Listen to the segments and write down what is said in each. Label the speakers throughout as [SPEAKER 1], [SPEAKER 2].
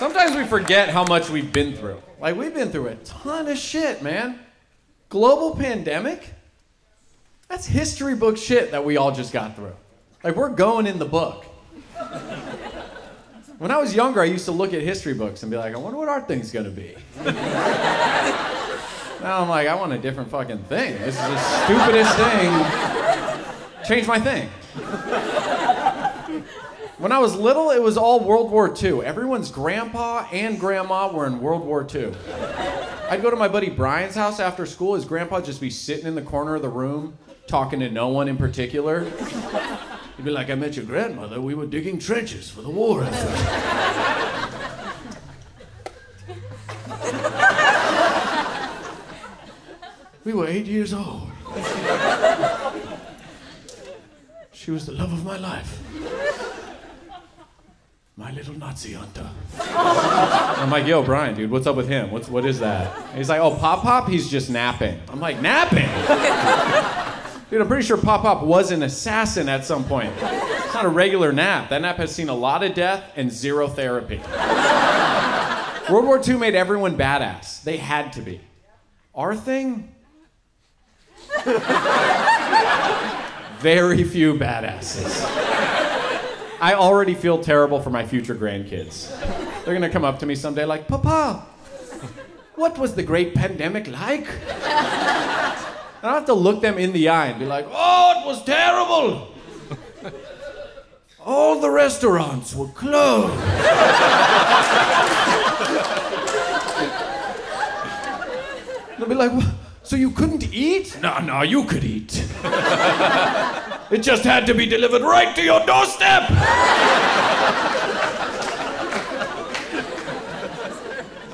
[SPEAKER 1] Sometimes we forget how much we've been through. Like, we've been through a ton of shit, man. Global pandemic? That's history book shit that we all just got through. Like, we're going in the book. When I was younger, I used to look at history books and be like, I wonder what our thing's gonna be. now I'm like, I want a different fucking thing. This is the stupidest thing. Change my thing. When I was little, it was all World War II. Everyone's grandpa and grandma were in World War II. I'd go to my buddy Brian's house after school. His grandpa just be sitting in the corner of the room, talking to no one in particular. He'd be like, I met your grandmother. We were digging trenches for the war we were eight years old. She was the love of my life. My little Nazi hunter. I'm like, yo, Brian, dude, what's up with him? What's what is that? And he's like, oh, Pop Pop, he's just napping. I'm like, napping? Dude, I'm pretty sure Pop Pop was an assassin at some point. It's not a regular nap. That nap has seen a lot of death and zero therapy. World War II made everyone badass. They had to be. Our thing? Very few badasses. I already feel terrible for my future grandkids. They're gonna come up to me someday like, Papa, what was the great pandemic like? And I don't have to look them in the eye and be like, oh, it was terrible. All the restaurants were closed. They'll be like, so you couldn't eat? No, no, you could eat. It just had to be delivered right to your doorstep.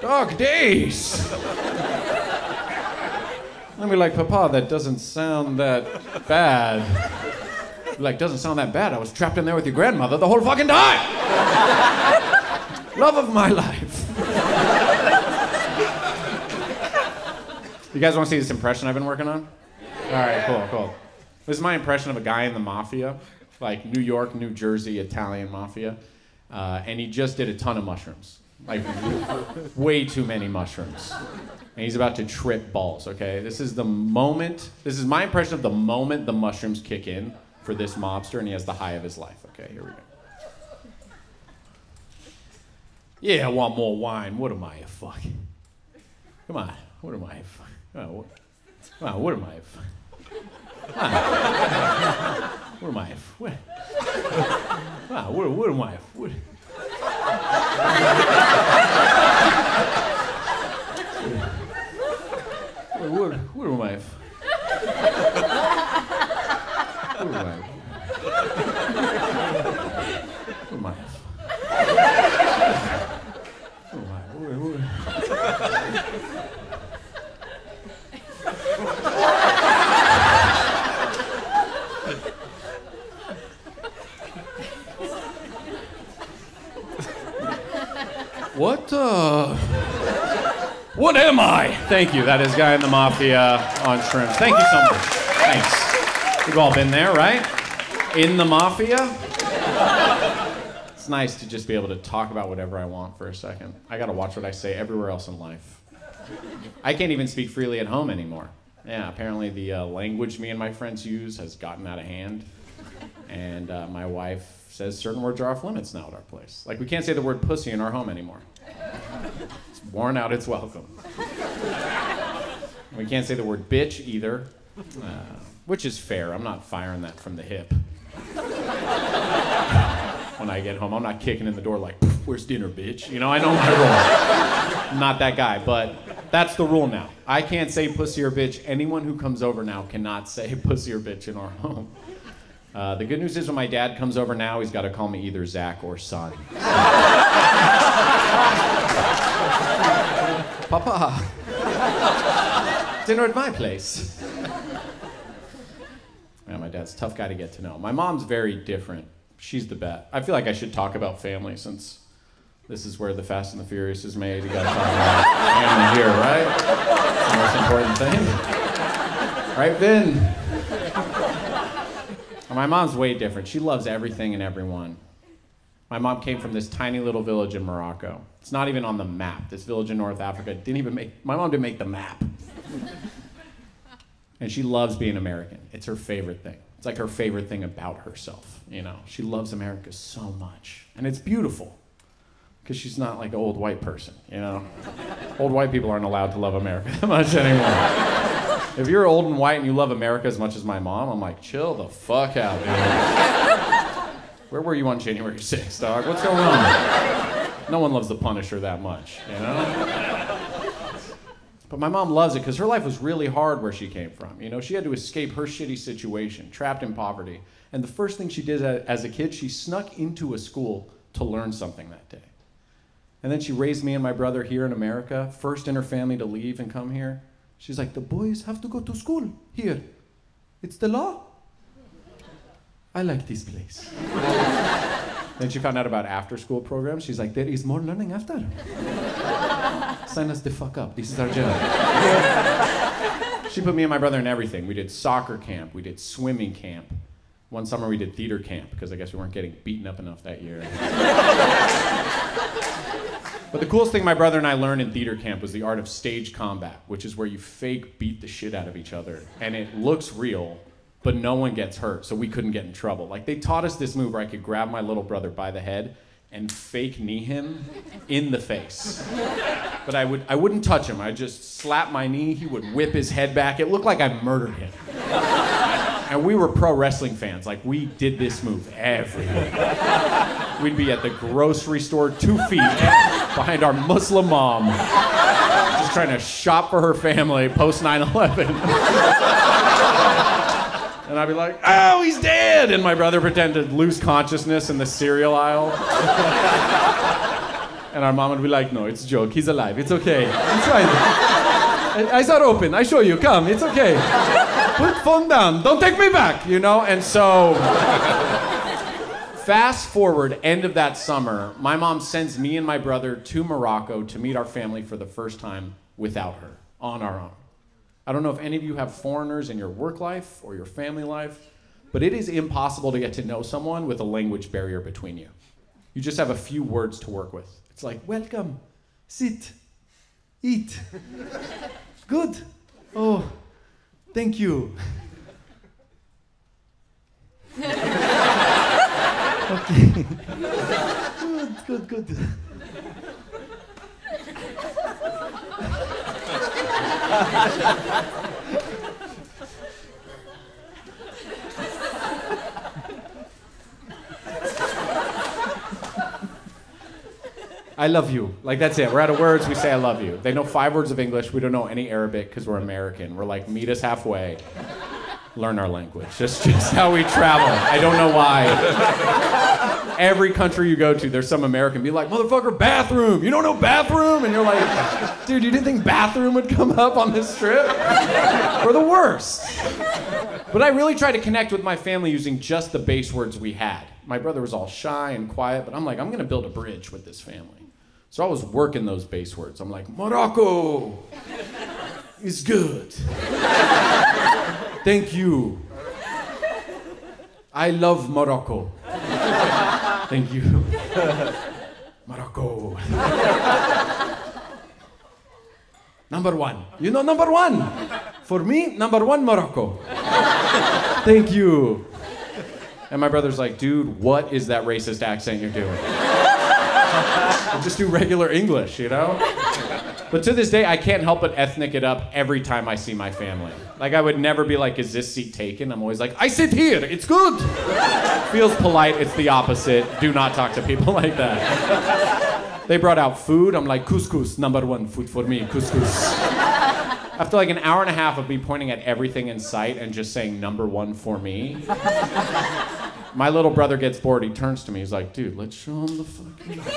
[SPEAKER 1] Dark days. I'll be like, Papa, that doesn't sound that bad. Like, doesn't sound that bad. I was trapped in there with your grandmother the whole fucking time. Love of my life. You guys want to see this impression I've been working on? All right, cool, cool. This is my impression of a guy in the mafia, like New York, New Jersey, Italian mafia, uh, and he just did a ton of mushrooms, like way too many mushrooms, and he's about to trip balls. Okay, this is the moment. This is my impression of the moment the mushrooms kick in for this mobster, and he has the high of his life. Okay, here we go. Yeah, I want more wine. What am I, a fuck? Come on, what am I? a fuck? Oh, what, come on, what am I? a fuck? What am I? a f- What? Wow, what, what am I? What, what, what am I? What am I? What am I? What, what? What, uh. What am I? Thank you. That is Guy in the Mafia on Shrimp. Thank you so much. Thanks. We've all been there, right? In the Mafia? It's nice to just be able to talk about whatever I want for a second. I gotta watch what I say everywhere else in life. I can't even speak freely at home anymore. Yeah, apparently the uh, language me and my friends use has gotten out of hand. And uh, my wife says certain words are off limits now at our place. Like we can't say the word pussy in our home anymore. It's worn out its welcome. We can't say the word bitch either, uh, which is fair. I'm not firing that from the hip. when I get home, I'm not kicking in the door like, "Where's dinner, bitch?" You know, I know my role. I'm not that guy, but that's the rule now. I can't say pussy or bitch. Anyone who comes over now cannot say pussy or bitch in our home. Uh, the good news is when my dad comes over now, he's got to call me either Zack or son. Papa, dinner at my place. Yeah, my dad's a tough guy to get to know. My mom's very different. She's the best. I feel like I should talk about family since this is where the Fast and the Furious is made. You gotta talk about family here, right? The most important thing. Right, Vin? My mom's way different. She loves everything and everyone. My mom came from this tiny little village in Morocco. It's not even on the map. This village in North Africa didn't even make, my mom didn't make the map. and she loves being American. It's her favorite thing. It's like her favorite thing about herself, you know. She loves America so much. And it's beautiful because she's not like an old white person, you know. old white people aren't allowed to love America that much anymore. if you're old and white and you love America as much as my mom, I'm like, chill the fuck out, dude. Where were you on January 6th, dog? What's going on? No one loves the Punisher that much, you know? But my mom loves it because her life was really hard where she came from. You know, she had to escape her shitty situation, trapped in poverty. And the first thing she did as a kid, she snuck into a school to learn something that day. And then she raised me and my brother here in America, first in her family to leave and come here. She's like, the boys have to go to school here. It's the law. I like this place. then she found out about after school programs. She's like, there is more learning after. Sign us the fuck up. This is our job. she put me and my brother in everything. We did soccer camp, we did swimming camp. One summer we did theater camp because I guess we weren't getting beaten up enough that year. but the coolest thing my brother and I learned in theater camp was the art of stage combat, which is where you fake beat the shit out of each other. And it looks real, but no one gets hurt, so we couldn't get in trouble. Like they taught us this move where I could grab my little brother by the head and fake knee him in the face. But I would I wouldn't touch him. I'd just slap my knee, he would whip his head back. It looked like I murdered him. And we were pro wrestling fans. Like we did this move every week. We'd be at the grocery store two feet behind our Muslim mom, just trying to shop for her family post 9/11. And I'd be like, oh, he's dead. And my brother pretended lose consciousness in the cereal aisle. and our mom would be like, no, it's a joke. He's alive. It's okay. It's fine. Eyes are open. I show you. Come. It's okay. Put phone down. Don't take me back. You know? And so, fast forward, end of that summer, my mom sends me and my brother to Morocco to meet our family for the first time without her, on our own. I don't know if any of you have foreigners in your work life or your family life, but it is impossible to get to know someone with a language barrier between you. You just have a few words to work with. It's like, welcome, sit, eat, good, oh, thank you. okay, good, good, good. I love you. Like that's it. We're out of words. We say I love you. They know five words of English. We don't know any Arabic because we're American. We're like meet us halfway. Learn our language. That's just how we travel. I don't know why every country you go to, there's some American be like, motherfucker, bathroom. You don't know bathroom? And you're like, dude, you didn't think bathroom would come up on this trip? We're the worst. But I really tried to connect with my family using just the base words we had. My brother was all shy and quiet, but I'm like, I'm gonna build a bridge with this family. So I was working those base words. I'm like, Morocco is good. Thank you. I love Morocco. Thank you. Morocco. number one. You know number one. For me, number one, Morocco. Thank you. And my brother's like, dude, what is that racist accent you're doing? just do regular English, you know? But to this day, I can't help but ethnic it up every time I see my family. Like, I would never be like, is this seat taken? I'm always like, I sit here, it's good. Feels polite, it's the opposite. Do not talk to people like that. They brought out food. I'm like, couscous, number one food for me, couscous. After like an hour and a half of me pointing at everything in sight and just saying number one for me, my little brother gets bored. He turns to me. He's like, dude, let's show him the fucking.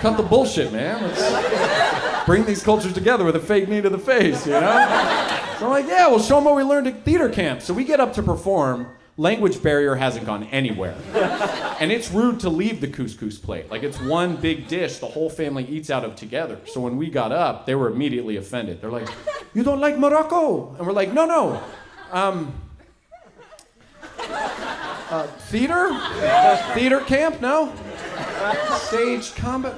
[SPEAKER 1] cut the bullshit, man. Let's bring these cultures together with a fake knee to the face, you know? So I'm like, yeah, we'll show them what we learned at theater camp. So we get up to perform. Language barrier hasn't gone anywhere. and it's rude to leave the couscous plate. Like, it's one big dish the whole family eats out of together. So when we got up, they were immediately offended. They're like, you don't like Morocco? And we're like, no, no. Um, Uh, theater? Theater camp? No? Stage combat?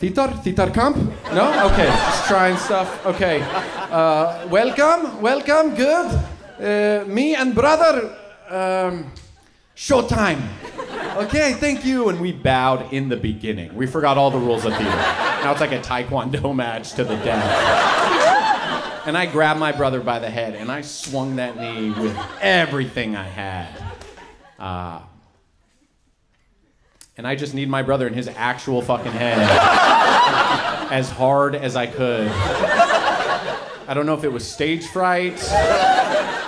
[SPEAKER 1] Theater? Theater camp? No? Okay, just trying stuff. Okay. Uh, welcome, welcome, good. Uh, me and brother, um, showtime. Okay, thank you. And we bowed in the beginning. We forgot all the rules of theater. Now it's like a taekwondo match to the death. And I grabbed my brother by the head and I swung that knee with everything I had. Uh, and I just kneed my brother in his actual fucking head as hard as I could. I don't know if it was stage fright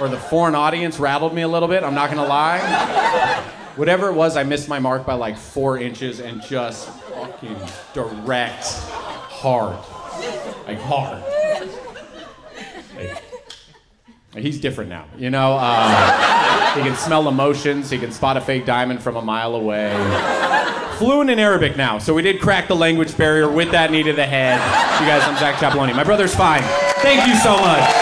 [SPEAKER 1] or the foreign audience rattled me a little bit, I'm not gonna lie. Whatever it was, I missed my mark by like four inches and just fucking direct, hard. Like hard. Like, he's different now, you know? Uh, he can smell emotions, he can spot a fake diamond from a mile away fluent in Arabic now, so we did crack the language barrier with that knee to the head. You guys, I'm Zack Chapaloni. My brother's fine. Thank you so much.